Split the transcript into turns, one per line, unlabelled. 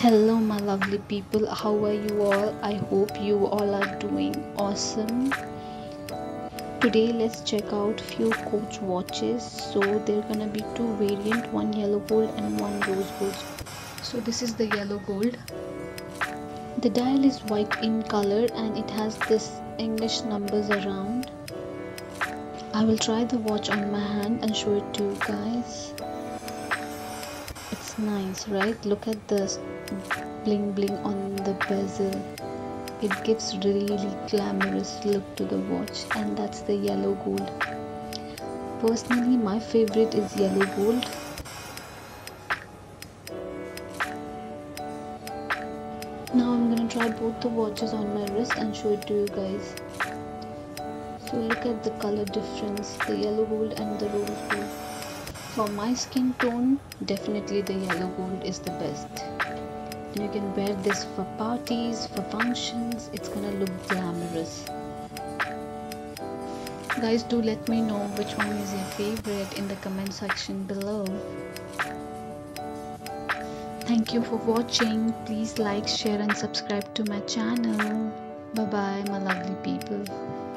Hello, my lovely people. How are you all? I hope you all are doing awesome. Today, let's check out few Coach watches. So they're gonna be two variant, one yellow gold and one rose gold. So this is the yellow gold. The dial is white in color and it has this English numbers around. I will try the watch on my hand and show it to you guys it's nice right? Look at the bling bling on the bezel. It gives really glamorous look to the watch and that's the yellow gold. Personally my favorite is yellow gold. Now i'm gonna try both the watches on my wrist and show it to you guys. So look at the color difference the yellow gold and the rose gold for my skin tone definitely the yellow gold is the best. You can wear this for parties for functions it's gonna look glamorous. Guys do let me know which one is your favorite in the comment section below. Thank you for watching. Please like share and subscribe to my channel. Bye bye my lovely people